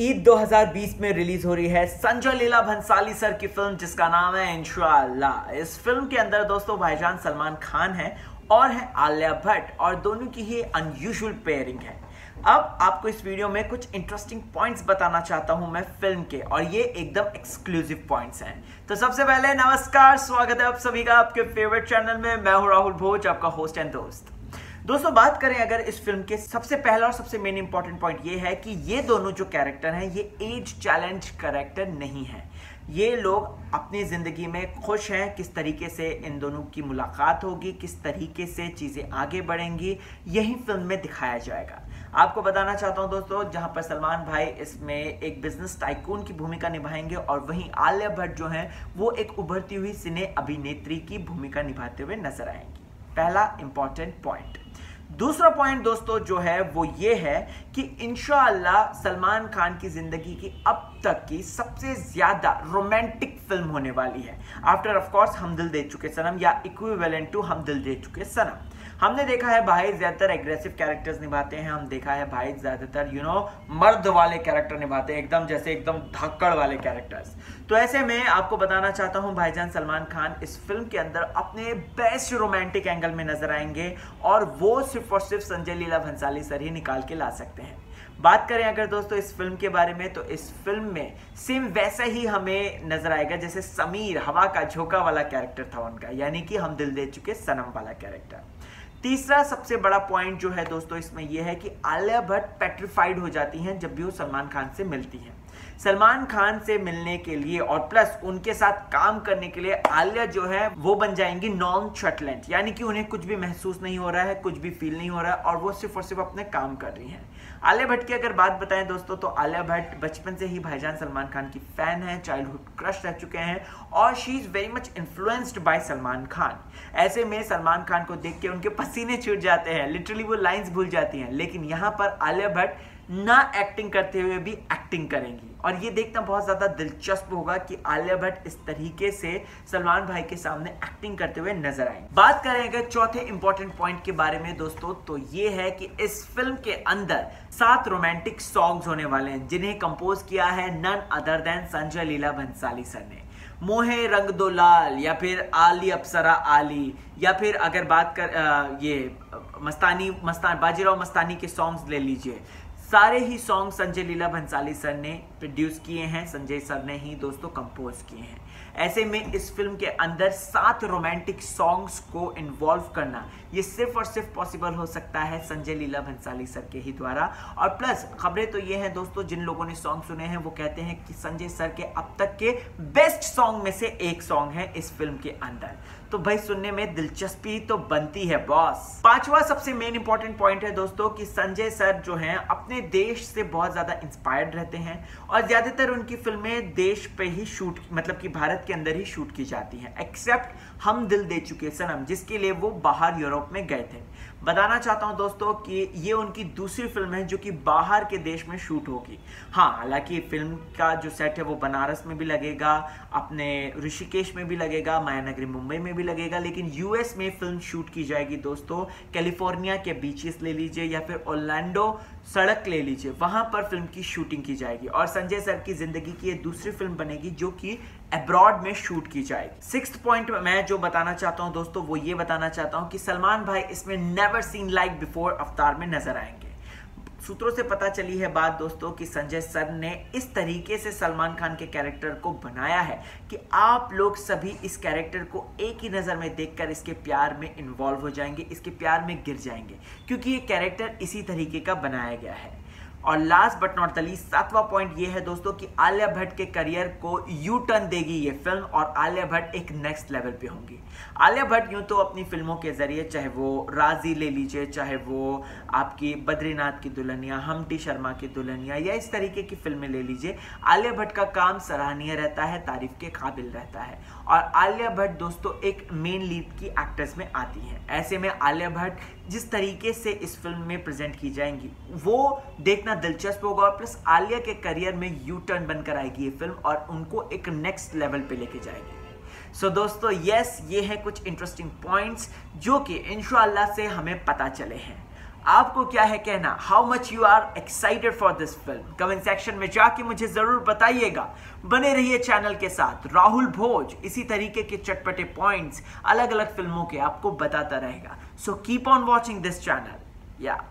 ईद 2020 में रिलीज़ हो रही है संजय लीला भंसाली सर की फ़िल्म, जिसका नाम है इंशाल्लाह। इस फ़िल्म के अंदर दोस्तों भाईजान सलमान खान है और है आलिया भट्ट, और दोनों की ही अनयूजल पेयरिंग है। अब आपको इस वीडियो में कुछ इंटरेस्टिंग पॉइंट्स बताना चाहता हूँ मैं फ़िल्म के, और ये एकदम एक्सक्लूसिव पॉइंट्स हैं। तो सबसे पहले नमस्कार, स्वागत है आप सभी का आपके फेवरेट चैनल में। मैं हूँ राहुल भोज, आपका होस्ट एंड दोस्त। दोस्तों, बात करें अगर इस फ़िल्म के सबसे पहला और सबसे मेन इंपॉर्टेंट पॉइंट ये है कि ये दोनों जो कैरेक्टर हैं, ये एज चैलेंज कैरेक्टर नहीं है। ये लोग अपनी ज़िंदगी में खुश हैं, किस तरीके से इन दोनों की मुलाकात होगी, किस तरीके से चीज़ें आगे बढ़ेंगी, यही फ़िल्म में दिखाया जाएगा। आपको बताना चाहता हूँ दोस्तों, जहाँ पर सलमान भाई इसमें एक बिज़नेस टाइकून की भूमिका निभाएँगे और वहीं आलिया भट्ट जो है, वो एक उभरती हुई सिने अभिनेत्री की भूमिका निभाते हुए नज़र आएँगी। पहला इंपॉर्टेंट पॉइंट दूसरा पॉइंट दोस्तों जो है, वो ये है कि इनशाला सलमान खान की ज़िंदगी की अब तक की सबसे ज़्यादा रोमांटिक फ़िल्म होने वाली है। आफ्टर ऑफकोर्स हम दिल दे चुके सनम या इक्विवेलेंट टू हम दिल दे चुके सनम। हमने देखा है भाई ज़्यादातर एग्रेसिव कैरेक्टर्स निभाते हैं, हम देखा है भाई ज़्यादातर यू नो मर्द वाले कैरेक्टर निभाते हैं, एकदम जैसे एकदम धक्कड़ वाले कैरेक्टर्स तो ऐसे में आपको बताना चाहता हूँ, भाईजान सलमान खान इस फ़िल्म के अंदर अपने बेस्ट रोमांटिक एंगल में नज़र आएँगे और वो सिर्फ़ और सिर्फ़ संजय लीला भंसाली सर ही निकाल के ला सकते हैं। बात करें अगर दोस्तों इस फ़िल्म के बारे में तो इस फ़िल्म में सेम वैसा ही हमें नज़र आएगा जैसे समीर हवा का झोंका वाला कैरेक्टर था उनका, यानी कि हम दिल दे चुके सनम वाला कैरेक्टर तीसरा सबसे बड़ा पॉइंट जो है दोस्तों, इसमें यह है कि आलिया भट्ट पेट्रीफाइड हो जाती हैं जब भी वो सलमान खान से मिलती हैं। सलमान खान से मिलने के लिए और प्लस उनके साथ काम करने के लिए आलिया जो है, वो बन जाएँगी नॉन शटलेंट। यानी कि उन्हें कुछ भी महसूस नहीं हो रहा है, कुछ भी फील नहीं हो रहा है और वो सिर्फ़ और सिर्फ़ अपने काम कर रही हैं। आलिया भट्ट की अगर बात बताएँ दोस्तों तो आलिया भट्ट बचपन से ही भाईजान सलमान खान की फ़ैन है चाइल्डहुड क्रश रह चुके हैं और she is very much influenced by Salman Khan. ऐसे में सलमान खान को देख के उनके पसीने छूट जाते हैं लिटरली वो लाइंस भूल जाती हैं। लेकिन यहाँ पर आलिया भट्ट ना एक्टिंग करते हुए भी एक्टिंग करेंगी। और ये देखना बहुत ज़्यादा दिलचस्प होगा कि आलिया भट्ट इस तरीके से सलमान भाई के सामने एक्टिंग करते हुए नज़र आए बात करें अगर चौथे इंपॉर्टेंट पॉइंट के बारे में दोस्तों तो ये है कि इस फ़िल्म के अंदर सात रोमांटिक सॉन्ग्स होने वाले हैं जिन्हें कंपोज किया है none other than Sanjay Leela Bhansali sir ने। मोहे रंग दो लाल या फिर आली अप्सरा आली या फिर अगर बात कर आ, ये मस्तानी मस्तान बाजीराव मस्तानी के सॉन्ग्स ले लीजिए। सारे ही सॉन्ग संजय लीला भंसाली सर ने प्रोड्यूस किए हैं, संजय सर ने ही दोस्तों कंपोज किए हैं। ऐसे में इस फ़िल्म के अंदर सात रोमांटिक सॉन्ग्स को इन्वॉल्व करना, ये सिर्फ़ और सिर्फ़ पॉसिबल हो सकता है संजय लीला भंसाली सर के ही द्वारा। और प्लस खबरें तो ये हैं दोस्तों, जिन लोगों ने सॉन्ग सुने हैं, वो कहते हैं कि संजय सर के अब तक के बेस्ट सॉन्ग में से एक सॉन्ग है इस फ़िल्म के अंदर। तो भाई, सुनने में दिलचस्पी तो बनती है बॉस पांचवा सबसे मेन इंपॉर्टेंट पॉइंट है दोस्तों कि संजय सर जो हैं, अपने देश से बहुत ज़्यादा इंस्पायर्ड रहते हैं और ज़्यादातर उनकी फ़िल्में देश पे ही शूट मतलब कि भारत के अंदर ही शूट की जाती हैं एक्सेप्ट हम दिल दे चुके सनम, जिसके लिए वो बाहर यूरोप में गए थे। बताना चाहता हूँ दोस्तों कि ये उनकी दूसरी फ़िल्म है जो कि बाहर के देश में शूट होगी। हाँ हालाँकि फ़िल्म का जो सेट है वो बनारस में भी लगेगा, अपने ऋषिकेश में भी लगेगा, मायानगरी मुंबई में भी लगेगा, लेकिन यूएस में फ़िल्म शूट की जाएगी दोस्तों। कैलिफ़ोर्निया के बीचेस ले लीजिए या फिर ओलैंडो सड़क ले लीजिए, वहाँ पर फ़िल्म की शूटिंग की जाएगी। और संजय सर की ज़िंदगी की ये दूसरी फ़िल्म बनेगी जो कि अब्रॉड में शूट की जाएगी। सिक्स पॉइंट मैं जो बताना चाहता हूँ दोस्तों, वो ये बताना चाहता हूँ कि सलमान भाई इसमें सीन लाइक बिफोर अवतार में नज़र आएँगे। सूत्रों से पता चली है बात दोस्तों कि संजय सर ने इस तरीके से सलमान खान के कैरेक्टर को बनाया है कि आप लोग सभी इस कैरेक्टर को एक ही नज़र में देखकर इसके प्यार में इन्वॉल्व हो जाएँगे, इसके प्यार में गिर जाएँगे, क्योंकि ये कैरेक्टर इसी तरीके का बनाया गया है। और last but not the least सातवां पॉइंट ये है दोस्तों कि आलिया भट्ट के करियर को यू टर्न देगी ये फ़िल्म और आलिया भट्ट एक नेक्स्ट लेवल पे होंगी। आलिया भट्ट यूँ तो अपनी फ़िल्मों के ज़रिए, चाहे वो राज़ी ले लीजिए, चाहे वो आपकी बद्रीनाथ की दुल्हनिया हमटी शर्मा की दुल्हनिया, या इस तरीके की फ़िल्में ले लीजिए, आलिया भट्ट का काम सराहनीय रहता है, तारीफ़ के काबिल रहता है। और आलिया भट्ट दोस्तों एक मेन लीड की एक्ट्रेस में आती है। ऐसे में आलिया भट्ट जिस तरीके से इस फ़िल्म में प्रेजेंट की जाएँगी, वो देखना दिलचस्प होगा और प्लस आलिया के करियर में यू टर्न बनकर आएगी ये फ़िल्म और उनको एक नेक्स्ट लेवल पे लेके जाएगी। सो so, दोस्तों यस ये है कुछ इंटरेस्टिंग पॉइंट्स जो कि इनशाला से हमें पता चले हैं। आपको क्या है कहना? How much you are excited for this film comment section में जाके मुझे ज़रूर बताइएगा। बने रहिए चैनल के साथ। राहुल भोज इसी तरीके के चटपटे पॉइंट्स अलग अलग फ़िल्मों के आपको बताता रहेगा। So keep on watching this channel या